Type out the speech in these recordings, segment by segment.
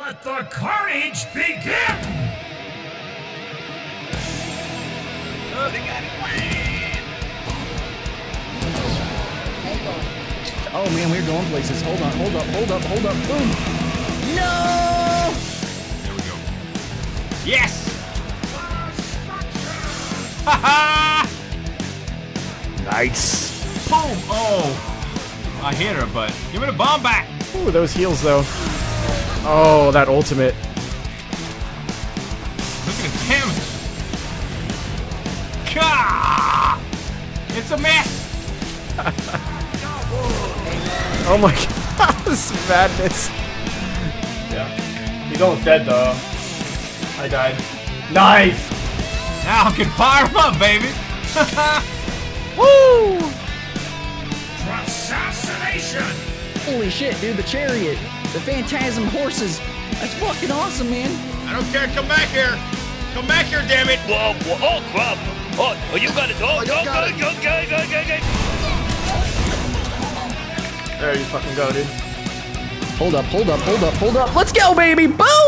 Let the carnage begin! Oh man, we're going places. Hold on, hold up, hold up, hold up. Boom. No! There we go. Yes! Ha ha! Nice. Boom! Oh! I hit her, but give me the bomb back! Ooh, those heals though. Oh, that ultimate. Look at the damage! Ka! It's a mess! Oh my god, this is madness. Yeah. He's almost dead though. I died. Nice! Now I can fire him up, baby! Woo! Assassination! Holy shit, dude, the chariot. The phantasm horses. That's fucking awesome, man. I don't care, come back here! Come back here, damn it! Whoa, whoa, oh crap! Oh, oh, you got it! Oh, oh you oh, go, go, go, oh, go, go, go, go! There you fucking go, dude. Hold up, hold up, hold up, hold up. Let's go, baby. Boom!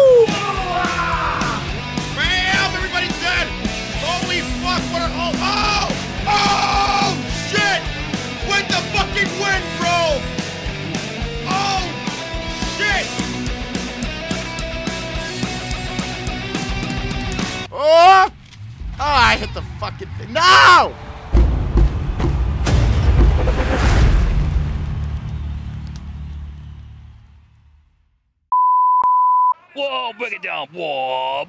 I hit the fucking thing. No! Whoa, break it down. Whoa,